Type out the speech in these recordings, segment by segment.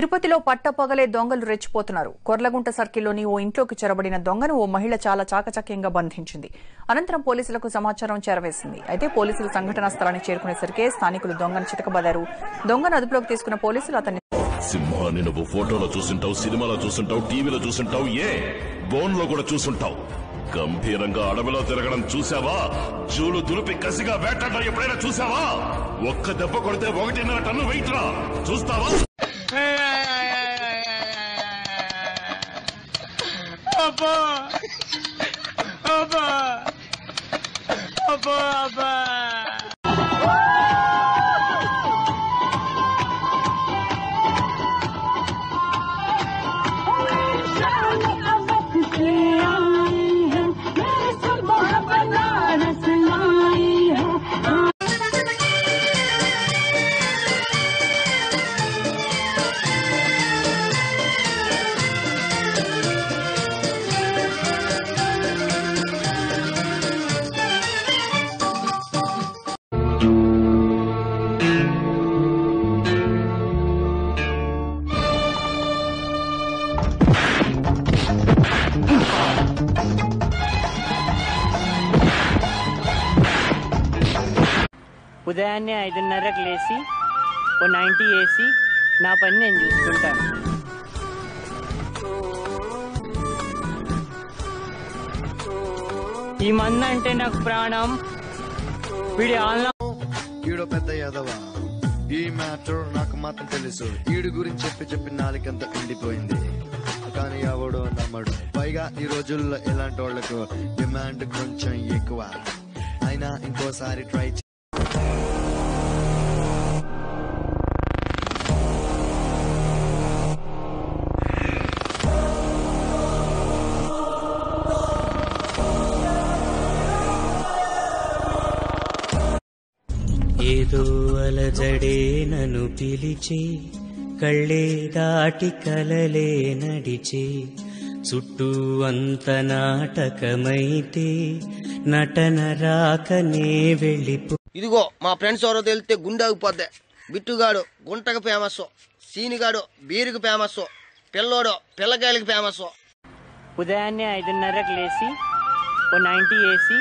తిరుపతిలో పట్టపగలే దొంగలు రెచ్చిపోతున్నారు. కొర్లగుంట సర్కిల్లోని ఓ ఇంట్లోకి చొరబడిన దొంగను ఓ మహిళ చాలా చాకచక్యంగా బంధించింది. అనంతరం పోలీసులకు సమాచారం చేరవేసింది. అయితే పోలీసులు సంఘటనా స్థలానికి చేరుకునేసరికి స్థానికులు దొంగను చితకబదారు దొంగను అదుపులోకి తీసుకున్న పోలీసులు అతన్ని సింహాన్ని నువ్వు ఫోటోలో చూసుంటావు సినిమాలో చూసుంటావు టీవీలో చూసుంటావు ఏ? బోన్లో కూడా చూసుంటావు. గంభీరంగా అడవిలో తిరగడం చూసావా? జూలు దులిపి కసిగా వేటాడడం ఎప్పుడైనా చూసావా? ఒక్క దెబ్బ కొడితే ఒకటిన్నర టన్ను వెయిట్ రా. చూస్తావా? boba! ఉదయాన్నే ఐదున్నరకు లేచి ఓ నైంటీ వేసి నా పని నేను చూసుకుంటాను ఈ మంద అంటే నాకు ప్రాణం. వీడి ఆన్లైన్ ఈడో పెద్ద యాదవ? ఈ మ్యాటర్ నాకు మాత్రం తెలుసు. ఈడు గురించి చెప్పి చెప్పి నాలుకంత ఎండిపోయింది కానీ ఎవడో నమ్మడు. పైగా ఈ రోజుల్లో ఇలాంటి వాళ్ళకు డిమాండ్ కొంచెం ఎక్కువ. అయినా ఇంకోసారి ట్రై ఏదో అలజడే నన్ను పిలిచి కళ్ళే దాటి కలలే నడిచి చుట్టూ అంత నాటకమైతే నటన రాకనే వెళ్ళిపో. ఇదిగో మా ఫ్రెండ్స్ ఎవరో తెలితే గుండె ఆగిపోద్ది. బిట్టుగాడు గుంటకు ఫేమస్ సీనిగాడు బీరుకు ఫేమస్ పిల్లోడు పిల్లకాయలకి ఫేమస్ ఉదయాన్నే ఐదున్నరకు లేచి ఓ నైంటీ వేసి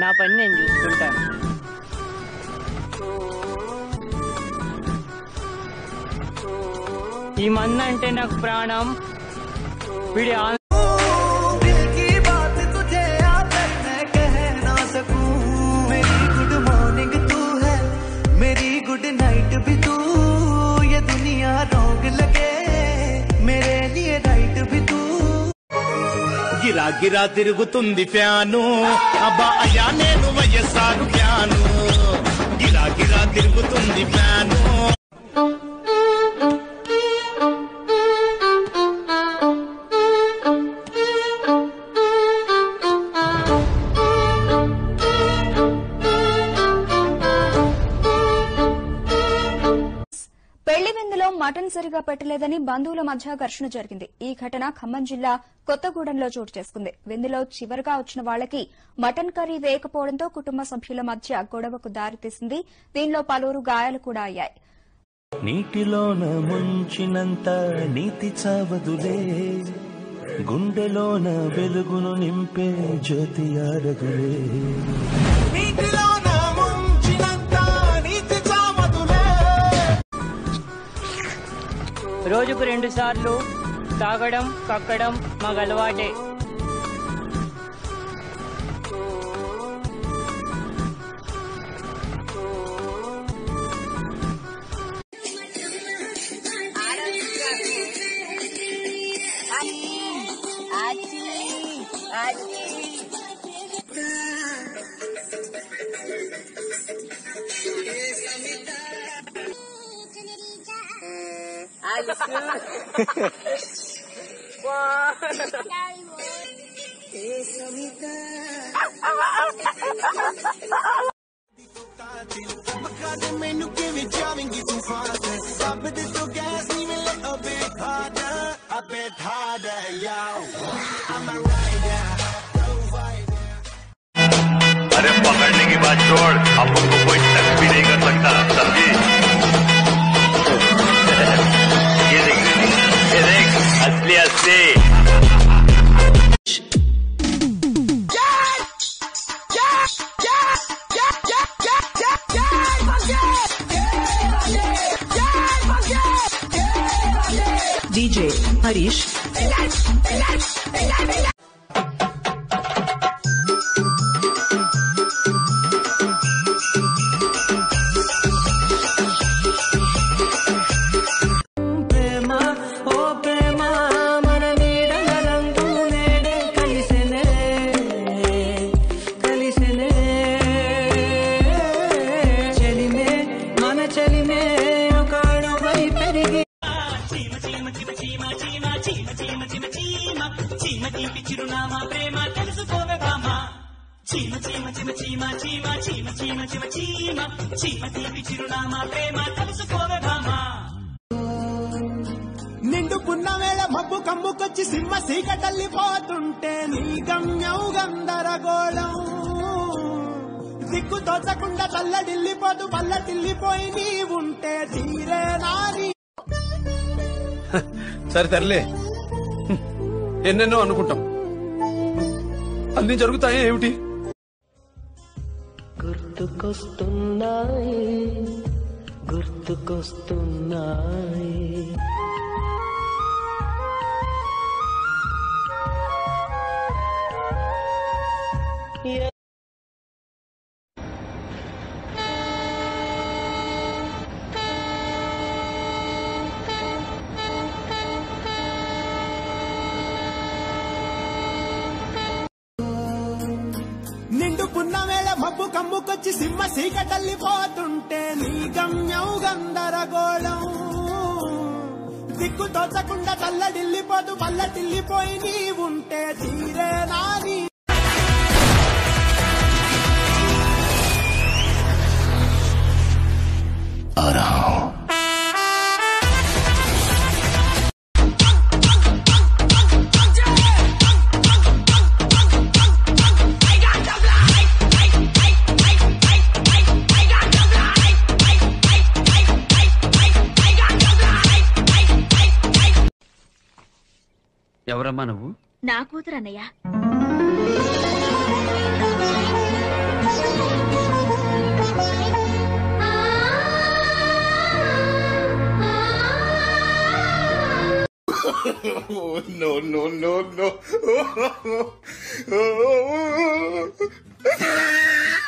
నా పని నేను చూసుకుంటాను. ఈ మంద అంటే నాకు ప్రాణం. వీడి ఆన్లైన్ గిరా గిరా తిరుగుతుంది ఫ్యాను. అబ్బా అయ్యా నేను వయస్సారు ఫ్యాను. గిరా గిరా తిరుగుతుంది ఫ్యాను. సరిగా పెట్టలేదని బంధువుల మధ్య ఘర్షణ జరిగింది. ఈ ఘటన ఖమ్మం జిల్లా కొత్తగూడెంలో చోటు చేసుకుంది. విందులో చివరగా వచ్చిన వాళ్ళకి మటన్ కర్రీ వేయకపోవడంతో కుటుంబ సభ్యుల మధ్య గొడవకు దారితీసింది. దీనిలో పలువురు గాయాలు కూడా అయ్యాయి. నీటిలోన ముంచినంత నీతి చావదులే. గుండెలోన వెలుగును నింపే జ్యోతి ఆరదులే. రోజుకు రెండు సార్లు తాగడం కక్కడం మాకు అలవాటే. ਮੈਨੂੰ ਕਿਵੇਂ ਜਾਵੇਂਗੀ ਤੂੰ ਫਾਸਟ ਰੱਬ ਦੇ ਤੋਂ ਗੈਸ ਨਹੀਂ ਮਿਲੇ a bit harder a bit harder yo I'm a rider अरे पकड़ने की बात छोड़ अपन को कोई टच भी नहीं Paris నిండుకున్న వేళ మబ్బు కమ్ముకొచ్చి సింహ సీకటల్లిపోతుంటే నీ గమ్యం గందరగోళం. దిక్కు తోచకుండా తల్లడిల్లిపోతూ పల్లటిల్లిపోయి నీ ఉంటే తీరే నాని. సరే తరలే ఎన్నెన్నో అనుకుంటాం. అన్ని జరుగుతాయి ఏమిటి? గుర్తుకొస్తున్నాయి. గుర్తుకొస్తున్నాయి. ఉన్న వేళ మబ్బు కమ్ముకొచ్చి సింహ సీకటల్లిపోతుంటే నీ గమ్యం గందరగోళం. దిక్కు తోచకుండా తల్లడిల్లిపోతూ పల్లటిల్లిపోయి నీ ఉంటే తీరే నాని ఎవరమ్మా నువ్వు నా కూతురు అన్నయ్య no, no, no, no.